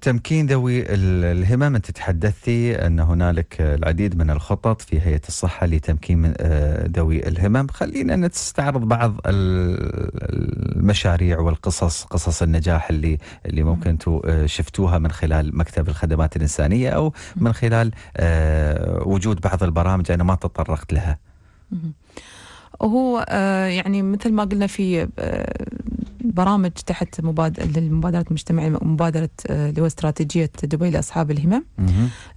تمكين ذوي ال- الهمم. أنت تحدثتي أن هنالك العديد من الخطط في هيئة الصحة لتمكين آه، ذوي الهمم، خلينا نستعرض بعض ال- المشاريع والقصص قصص النجاح اللي اللي ممكن أنتم آه، شفتوها من خلال مكتب الخدمات الإنسانية أو من خلال آه، وجود بعض البرامج أنا ما تطرقت لها. آه، يعني مثل ما قلنا في برامج تحت مبادرة للمبادرات المجتمعية مبادرة اللي هو استراتيجية دبي لأصحاب الهمم.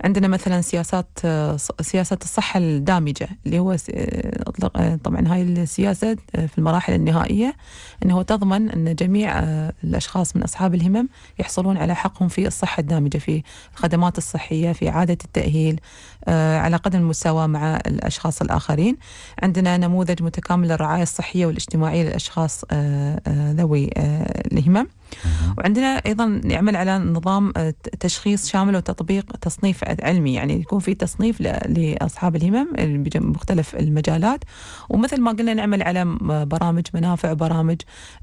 عندنا مثلا سياسات آه، سياسة الصحة الدامجة اللي هو آه، أطلق آه، طبعا هاي السياسة في المراحل النهائية أنه تضمن أن جميع الأشخاص من أصحاب الهمم يحصلون على حقهم في الصحة الدامجة في الخدمات الصحية في إعادة التأهيل على قدم المساواة مع الأشخاص الآخرين. عندنا نموذج متكامل للرعاية الصحية والاجتماعية للأشخاص آه، آه، ذوي آه، الهمم. وعندنا أيضا نعمل على نظام آه، تشخيص شامل وتطبيق تصنيف علمي يعني يكون في تصنيف لأصحاب الهمم بمختلف المجالات. ومثل ما قلنا نعمل على برامج منافع وبرامج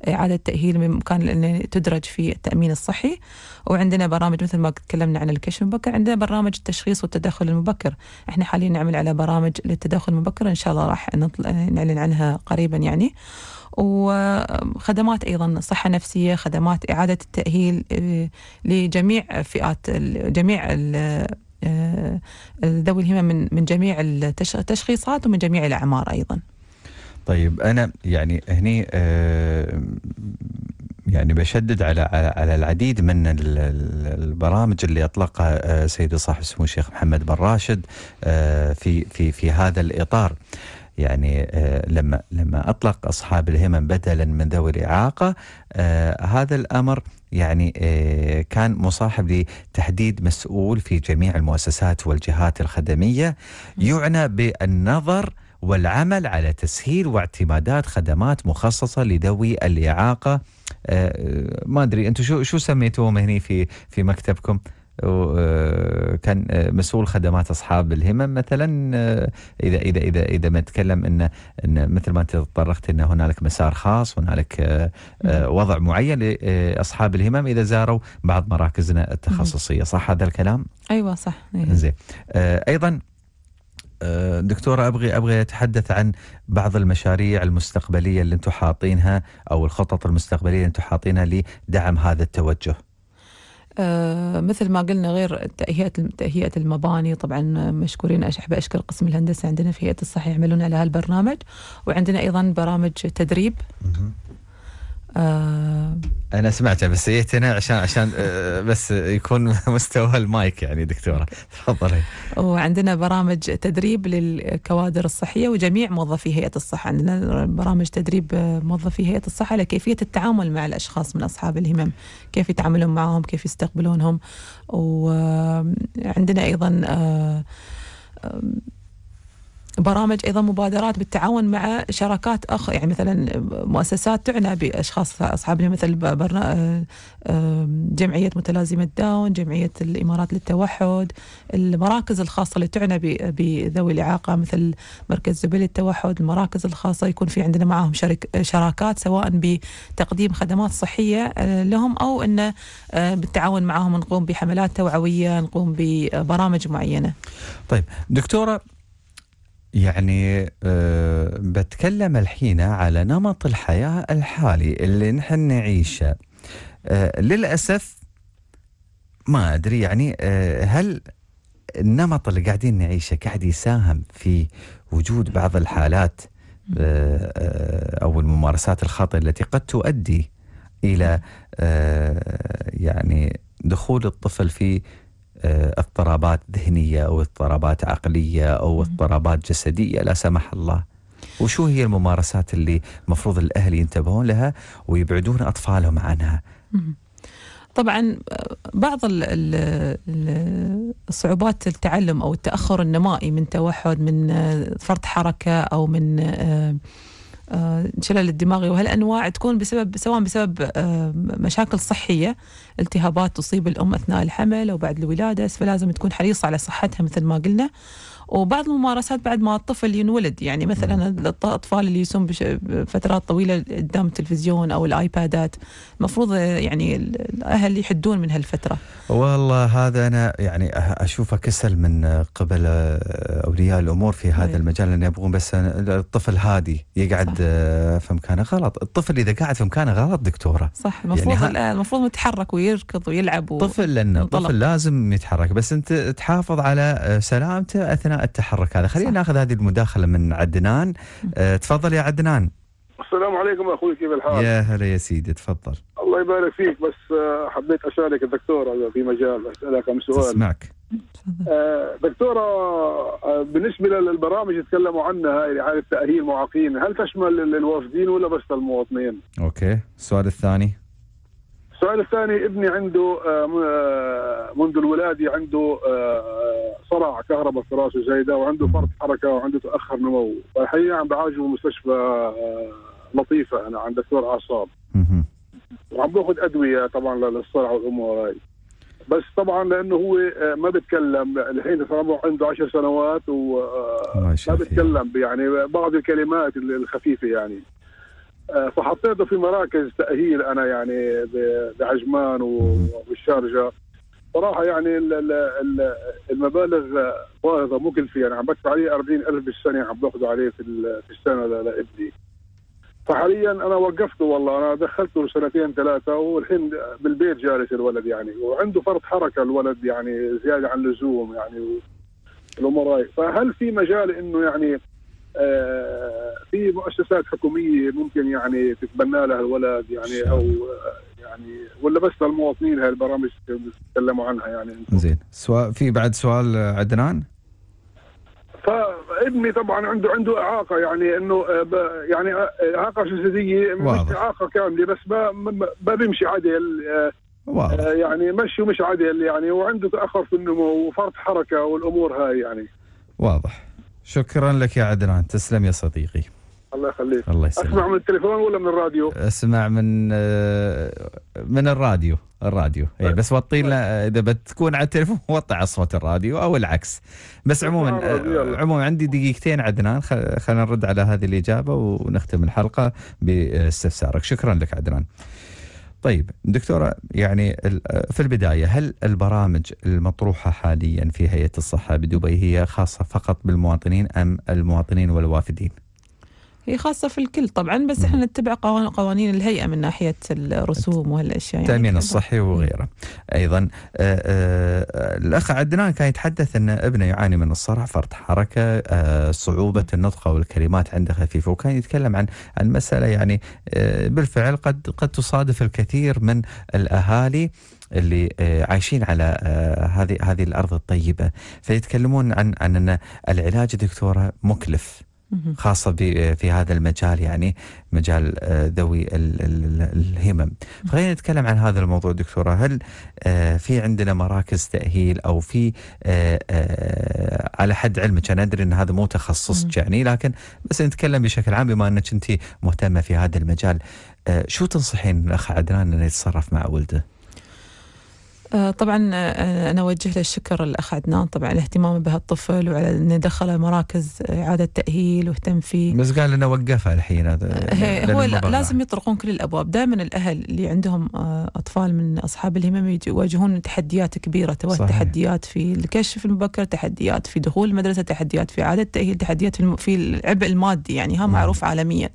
إعادة تأهيل من مكان تدرج في التأمين الصحي. وعندنا برامج مثل ما تكلمنا عن الكشف المبكر عندنا برامج التشخيص والتدخل المبكر. إحنا حاليا نعمل على برامج للتدخل المبكر إن شاء الله راح نعلن عنها قريبا يعني. وخدمات أيضا صحة نفسية خدمات إعادة التأهيل آه، لجميع فئات جميع ال- آه، ذوي الهمم من من جميع التش- التشخيصات ومن جميع الأعمار أيضا. طيب أنا يعني هني آه، يعني بشدد على على العديد من ال- ال- البرامج اللي أطلقها آه، سيدي صاحب السمو الشيخ محمد بن راشد آه، في في في هذا الإطار. يعني آه، لما لما أطلق أصحاب الهمم بدلا من ذوي الإعاقة آه، هذا الأمر يعني آه، كان مصاحب لتحديد مسؤول في جميع المؤسسات والجهات الخدمية يعنى بالنظر والعمل على تسهيل واعتمادات خدمات مخصصة لذوي الإعاقة. ما أدري أنتم شو شو سميتوهم هني في في مكتبكم؟ كان آه، مسؤول خدمات أصحاب الهمم مثلا آه، إذا إذا إذا إذا ما نتكلم إن إن مثل ما انت تطرقت إن هنالك مسار خاص هنالك آه، آه، وضع معين لاصحاب الهمم إذا زاروا بعض مراكزنا التخصصية صح هذا الكلام؟ أيوه صح إيه. زين آه، أيضا آه، دكتورة أبغي أبغي أتحدث عن بعض المشاريع المستقبلية اللي أنتم حاطينها أو الخطط المستقبلية اللي أنتم حاطينها لدعم هذا التوجه. آه، مثل ما قلنا غير تهيئة تهيئة المباني طبعا مشكورين أحب أشكر قسم الهندسة عندنا في هيئة الصحة يعملون على هالبرنامج وعندنا أيضا برامج تدريب. آه، أنا سمعتها بس جيت هنا عشان عشان آه، بس يكون [laughs] مستوى المايك يعني دكتورة. تفضلي. وعندنا برامج تدريب للكوادر الصحية وجميع موظفي هيئة الصحة. عندنا برامج تدريب موظفي هيئة الصحة على كيفية التعامل مع الأشخاص من أصحاب الهمم. كيف يتعاملون معهم كيف يستقبلونهم. وعندنا أيضا آه، آه، برامج أيضا مبادرات بالتعاون مع شراكات اخ يعني مثلا مؤسسات تعنى بأشخاص أصحاب الهمم مثل جمعية متلازمة داون، جمعية الإمارات للتوحد، المراكز الخاصة اللي تعنى بذوي الإعاقة مثل مركز زبيل التوحد، المراكز الخاصة يكون في عندنا معهم شرك شراكات سواء بتقديم خدمات صحية آه، لهم أو إن آه، بالتعاون معهم نقوم بحملات توعوية، نقوم ببرامج معينة. طيب دكتورة يعني أه بتكلم الحين على نمط الحياة الحالي اللي نحن نعيشه. أه للأسف ما أدري يعني أه هل النمط اللي قاعدين نعيشه قاعد يساهم في وجود بعض الحالات أه آه، أو الممارسات الخاطئة التي قد تؤدي إلى أه يعني دخول الطفل في آه، اضطرابات ذهنية أو اضطرابات عقلية أو اضطرابات جسدية لا سمح الله. وشو هي الممارسات اللي المفروض الأهل ينتبهون لها ويبعدون أطفالهم عنها؟ طبعا آه، بعض ال- ال- ال- الصعوبات التعلم أو التأخر النمائي من توحد من آه، فرط حركة أو من آه، آه، شلل الدماغي. وهالانواع تكون بسبب سواء بسبب آه، مشاكل صحية التهابات تصيب الأم أثناء الحمل أو بعد الولادة فلازم تكون حريصة على صحتها مثل ما قلنا. وبعض الممارسات بعد ما الطفل ينولد يعني مثلا الأطفال اللي يسون فترات طويلة قدام التلفزيون أو الآيبادات المفروض يعني الأهل يحدون من هالفترة والله هذا أنا يعني أه- أشوفه كسل من قبل آه، أولياء الأمور في هذا أي. المجال لأن يبغون بس الطفل هادي يقعد صح. آه، في مكانه غلط، الطفل إذا قاعد في مكانه غلط دكتورة صح المفروض ها- يعني المفروض يتحرك ويركض ويلعب و... طفل لأن انطلق. الطفل لازم يتحرك بس أنت تحافظ على سلامته أثناء التحرك هذا. خلينا. ناخذ هذه المداخلة من عدنان. آه، تفضل يا عدنان. السلام عليكم أخوي كيف الحال؟ يا هلا يا سيدي تفضل. الله يبارك فيك بس آه، حبيت أشارك الدكتور في مجال أسألك كم سؤال. تسمعك. آه، دكتورة آه، بالنسبة للبرامج اللي تكلموا عنها هاي إعادة تأهيل معاقين هل تشمل الوافدين ولا بس المواطنين؟ أوكي. السؤال الثاني. السؤال الثاني ابني عنده آه، آه، منذ الولادة عنده آه، صرع كهرباء في رأسه زايدة وعنده فرط حركة وعنده تأخر نمو والحقيقة عم بعالجه بمستشفى لطيفة أنا عند دكتور أعصاب مهم. وعم باخذ أدوية طبعا للصرع والأمور هاي بس طبعا لأنه هو ما بيتكلم الحين صار عنده عشر سنوات الله وما. بيتكلم يعني بعض الكلمات الخفيفة يعني فحطيته في مراكز تأهيل أنا يعني بعجمان وبالشارجه صراحة يعني ال- ال- ال- المبالغ آه، باهظه مكلفه يعني عم بدفع عليه 40000 بالسنة عم باخذ عليه في في السنة لإبني. فحاليا أنا وقفته والله. أنا دخلته سنتين ثلاثة والحين بالبيت جالس الولد يعني. وعنده فرط حركة الولد يعني زيادة عن اللزوم يعني الأمور فهل في مجال إنه يعني آه في مؤسسات حكومية ممكن يعني تتبنى لها الولد يعني أو آه، يعني ولا بس للمواطنين هاي البرامج تتكلموا عنها يعني. زين. سؤال في بعد سؤال آه، عدنان؟ فابني طبعا عنده عنده إعاقة يعني إنه آه، يعني آه، إعاقة جسدية مش. إعاقة كاملة بس ما ما بيمشي عدل آه، واضح. آه، يعني مشي ومش عدل يعني وعنده تأخر في النمو وفرط حركة والأمور هاي يعني. واضح. شكرا لك يا عدنان. تسلم يا صديقي. الله يخليك. الله أسمع يسلمك من التليفون ولا من الراديو؟ أسمع من آه، من الراديو الراديو. اي بس وطي لنا إذا بتكون على التليفون وطي على صوت الراديو أو العكس. بس عموما آه،. عموما عندي دقيقتين عدنان. خلينا نرد على هذه الإجابة ونختم الحلقة باستفسارك. شكرا لك عدنان. طيب دكتورة يعني في البداية هل البرامج المطروحة حاليا في هيئة الصحة بدبي هي خاصة فقط بالمواطنين أم المواطنين والوافدين؟ هي خاصة في الكل طبعا بس إحنا نتبع قوان- قوانين الهيئة من ناحية الرسوم وهالاشياء يعني التأمين كذا. الصحي وغيره أيضا آه، آه، الأخ عدنان كان يتحدث أن ابنه يعاني من الصرع فرط حركة آه، صعوبة النطق والكلمات عنده خفيفة وكان يتكلم عن عن مسألة يعني بالفعل قد قد تصادف الكثير من الأهالي اللي عايشين على هذه هذه الأرض الطيبة فيتكلمون عن عن أن العلاج دكتورة مكلف. خاصة في هذا المجال يعني مجال آه، ذوي ال- ال- الهمم. خلينا نتكلم عن هذا الموضوع دكتورة. هل آه، في عندنا مراكز تأهيل أو في آه، على حد علمك؟ أنا أدري أن هذا مو تخصصك يعني لكن بس نتكلم بشكل عام بما أنك أنت مهتمة في هذا المجال. شو تنصحين الأخ عدنان أنه يتصرف مع ولده؟ آه، طبعا آه، أنا أوجه له الشكر الاخ عدنان طبعا اهتمامه بهالطفل وعلى انه دخله مراكز إعادة تأهيل واهتم فيه بس قال إنه وقفها الحين لأن هو. لازم يطرقون كل الأبواب دائما الأهل اللي عندهم آه، أطفال من أصحاب الهمم يواجهون تحديات كبيرة صحيح. تحديات في الكشف المبكر تحديات في دخول المدرسة تحديات في إعادة التأهيل تحديات في العبء المادي يعني ها معروف عالميا.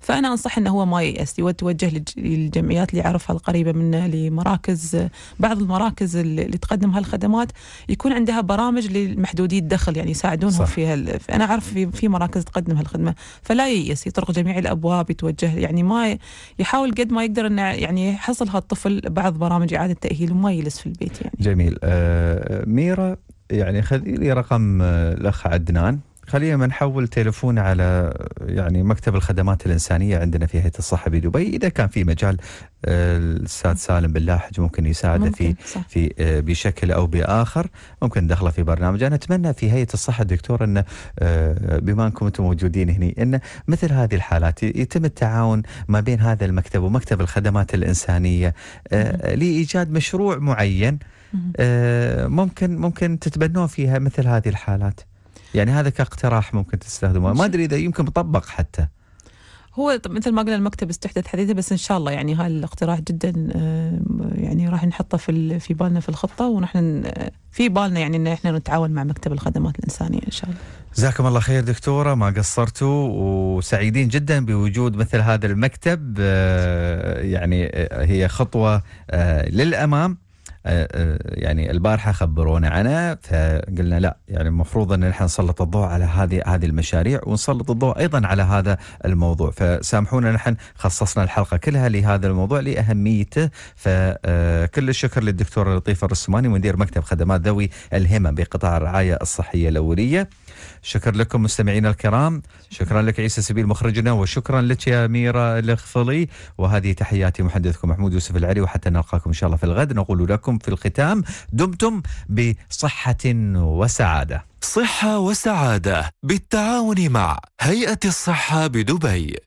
فأنا أنصح إنه هو ما ييأس يتوجه للج- للجمعيات اللي يعرفها القريبة منه لمراكز بعض المراكز اللي تقدم هالخدمات يكون عندها برامج للمحدودي الدخل يعني يساعدونهم صح. في هال... أنا أعرف في في مراكز تقدم هالخدمة فلا ييأس يطرق جميع الأبواب يتوجه يعني ما يحاول قد ما يقدر إنه يعني يحصل هالطفل بعض برامج إعادة تأهيل وما يجلس في البيت يعني. جميل. آه ميرا يعني خذي لي رقم آه الأخ عدنان. خلينا نحول تليفون على يعني مكتب الخدمات الإنسانية عندنا في هيئة الصحة بدبي إذا كان في مجال آه، الأستاذ سالم باللاحج ممكن يساعده في صح. في آه، بشكل أو بآخر. ممكن ندخله في برنامج أنا اتمنى في هيئة الصحة دكتور أن آه، بما أنكم أنتم موجودين هنا أن مثل هذه الحالات يتم التعاون ما بين هذا المكتب ومكتب الخدمات الإنسانية آه، لإيجاد مشروع معين. آه، ممكن ممكن تتبنون فيها مثل هذه الحالات. يعني هذا كاقتراح ممكن تستخدمه. ما أدري إذا يمكن مطبق حتى. هو مثل ما قلنا المكتب استحدث حديثه بس إن شاء الله يعني هاي الاقتراح جدا آه، يعني راح نحطه في في بالنا في الخطة ونحن ن- في بالنا يعني إن إحنا نتعاون مع مكتب الخدمات الإنسانية إن شاء الله. جزاكم الله خير دكتورة ما قصرتوا وسعيدين جدا بوجود مثل هذا المكتب آه، يعني آه، هي خطوة آه، للأمام. يعني البارحة خبرونا عنها فقلنا لا يعني المفروض أن نحن نسلط الضوء على هذه هذه المشاريع ونسلط الضوء أيضا على هذا الموضوع. فسامحونا نحن خصصنا الحلقة كلها لهذا الموضوع لأهميته. فكل الشكر للدكتور لطيف الرسماني مدير مكتب خدمات ذوي الهمم بقطاع الرعاية الصحية الأولية. شكر لكم مستمعينا الكرام. شكرا لك عيسى سبيل مخرجنا وشكرا لك يا أميرة الخفلي وهذه تحياتي محدثكم محمود يوسف العري وحتى نلقاكم إن شاء الله في الغد. نقول لكم في الختام دمتم بصحة وسعادة. صحة وسعادة بالتعاون مع هيئة الصحة بدبي.